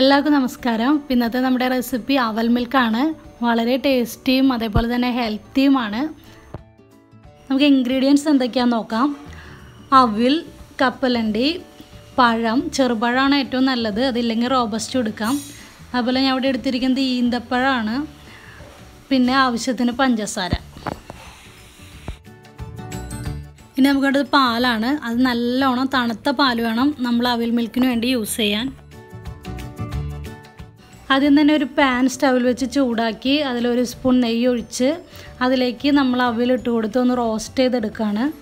എല്ലാവർക്കും നമസ്കാരം. ഇന്നത്തെ നമ്മുടെ റെസിപ്പി അവൽ മിൽക്കാണ് വളരെ ടേസ്റ്റിയും അതേപോലെ തന്നെ ഹെൽത്തിയുമാണ് നമുക്ക് ഇൻഗ്രീഡിയൻസ് എന്തൊക്കെയാണെന്ന് നോക്കാം. അവിൽ കപ്പലണ്ടി പഴം ചെറുപഴമാണ് ഏറ്റവും നല്ലത്. അതില്ലെങ്കിൽ റോബസ്റ്റ് എടുക്കാം. അതുപോലെ ഞാൻ ഇവിടെ എടുത്തിരിക്കുന്നത് ഈന്തപ്പഴമാണ്. പിന്നെ ആവശ്യത്തിന് പഞ്ചസാര. ഇനി നമുക്കടുത്ത് പാലാണ്. അത് നല്ലോണം തണുത്ത പാൽ വേണം നമ്മൾ അവിൽ മിൽക്കിന് വേണ്ടി യൂസ് ചെയ്യാൻ. ആദ്യം തന്നെ ഒരു പാൻ സ്റ്റവിൽ വെച്ച് ചൂടാക്കി അതിലൊരു സ്പൂൺ നെയ്യ് ഒഴിച്ച് അതിലേക്ക് നമ്മൾ അവിലിട്ട് കൊടുത്ത് ഒന്ന് റോസ്റ്റ് ചെയ്തെടുക്കുകയാണ്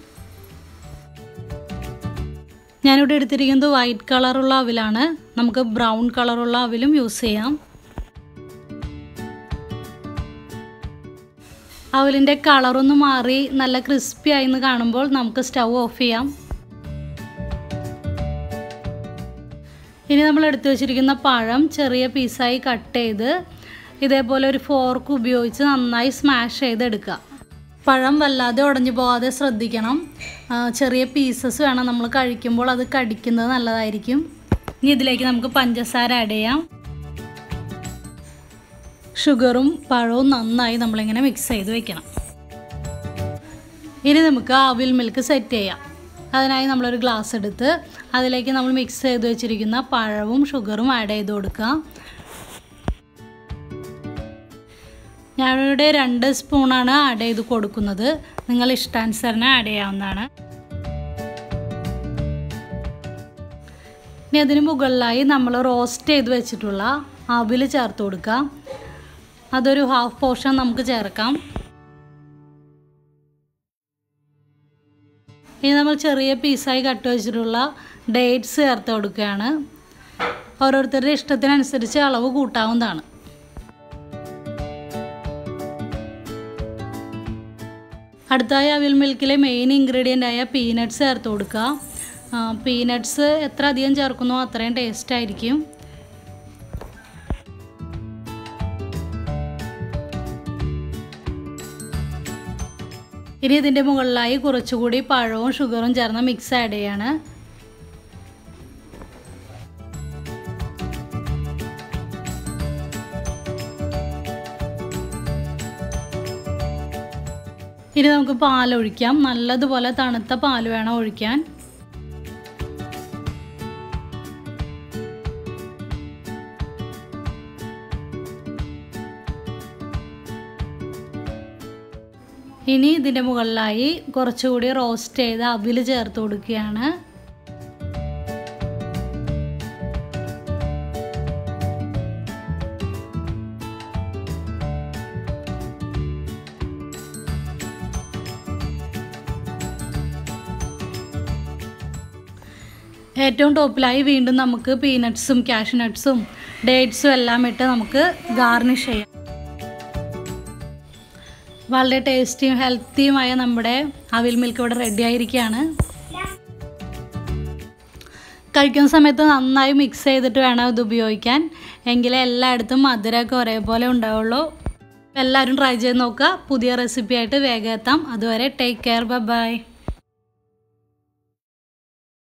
ഞാനിവിടെ എടുത്തിരിക്കുന്നത് വൈറ്റ് കളറുള്ള അവിലാണ്. നമുക്ക് ബ്രൗൺ കളറുള്ള അവിലും യൂസ് ചെയ്യാം. അവലിന്റെ കളറൊന്ന് മാറി നല്ല ക്രിസ്പി ആയി എന്ന് കാണുമ്പോൾ നമുക്ക് സ്റ്റൗ ഓഫ് ചെയ്യാം. ഇനി നമ്മൾ എടുത്തു വെച്ചിരിക്കുന്ന പഴം ചെറിയ പീസായി കട്ട് ചെയ്ത് ഇതേപോലെ ഒരു ഫോർക്ക് ഉപയോഗിച്ച് നന്നായി സ്മാഷ് ചെയ്തെടുക്കുക. പഴം വല്ലാതെ ഉടഞ്ഞു പോകാതെ ശ്രദ്ധിക്കണം. ചെറിയ പീസസ് വേണം നമ്മൾ കഴിക്കുമ്പോൾ അത് കടിക്കുന്നത് നല്ലതായിരിക്കും. ഇനി ഇതിലേക്ക് നമുക്ക് പഞ്ചസാര ആഡ് ചെയ്യാം. ഷുഗറും പഴവും നന്നായി നമ്മളിങ്ങനെ മിക്സ് ചെയ്ത് വെക്കണം. ഇനി നമുക്ക് ആവിൽ മിൽക്ക് സെറ്റ് ചെയ്യാം. അതിനായി നമ്മളൊരു ഗ്ലാസ് എടുത്ത് അതിലേക്ക് നമ്മൾ മിക്സ് ചെയ്ത് വെച്ചിരിക്കുന്ന പഴവും ഷുഗറും ആഡ് ചെയ്ത് കൊടുക്കുക. ഞാനിവിടെ രണ്ട് സ്പൂണാണ് ആഡ് ചെയ്ത് കൊടുക്കുന്നത്. നിങ്ങൾ ഇഷ്ടാനുസരണം ആഡ് ചെയ്യാവുന്നതാണ്. ഇനി അതിന് മുകളിലായി നമ്മൾ റോസ്റ്റ് ചെയ്ത് വെച്ചിട്ടുള്ള അവിൽ ചേർത്ത് കൊടുക്കുക. അതൊരു ഹാഫ് പോർഷൻ നമുക്ക് ചേർക്കാം. ഇനി നമ്മൾ ചെറിയ പീസായി കട്ട് വെച്ചിട്ടുള്ള ഡേറ്റ്സ് ചേർത്ത് കൊടുക്കുകയാണ്. ഓരോരുത്തരുടെ ഇഷ്ടത്തിനനുസരിച്ച് അളവ് കൂട്ടാവുന്നതാണ്. അടുത്തായി അവിൽ മിൽക്കിലെ മെയിൻ ഇൻഗ്രീഡിയന്റ് ആയ പീനട്ട്സ് ചേർത്ത് കൊടുക്കുക. പീനട്ട്സ് എത്ര അധികം ചേർക്കുന്നോ അത്രയും ടേസ്റ്റ് ആയിരിക്കും. ഇനി ഇതിന്റെ മുകളിലായി കുറച്ചുകൂടി പഴവും ഷുഗറും ചേർന്ന് മിക്സ് ആഡ് ചെയ്യാണ്. ഇനി നമുക്ക് പാലൊഴിക്കാം. നല്ലതുപോലെ തണുത്ത പാൽ വേണം ഒഴിക്കാൻ. ഇനി ഇതിന്റെ മുകളിലായി കുറച്ചുകൂടി റോസ്റ്റ് ചെയ്ത അവിൽ ചേർത്ത് കൊടുക്കുകയാണ്. ഏറ്റവും ടോപ്പിലായി വീണ്ടും നമുക്ക് പീനട്ട്സും കാഷ്നട്ട്സും ഡേറ്റ്സും എല്ലാം ഇട്ട് നമുക്ക് ഗാർണിഷ് ചെയ്യാം. വളരെ ടേസ്റ്റിയും ഹെൽത്തിയുമായ നമ്മുടെ അവിൽ മിൽക്ക് ഇവിടെ റെഡി ആയിരിക്കുകയാണ്. കഴിക്കുന്ന സമയത്ത് നന്നായി മിക്സ് ചെയ്തിട്ട് വേണം ഇത് ഉപയോഗിക്കാൻ. എങ്കിലേ എല്ലായിടത്തും മധുരമൊക്കെ ഒരേപോലെ ഉണ്ടാവുള്ളൂ. എല്ലാവരും ട്രൈ ചെയ്ത് നോക്കുക. പുതിയ റെസിപ്പി ആയിട്ട് വേഗം എത്താം. അതുവരെ ടേക്ക് കെയർ ബൈ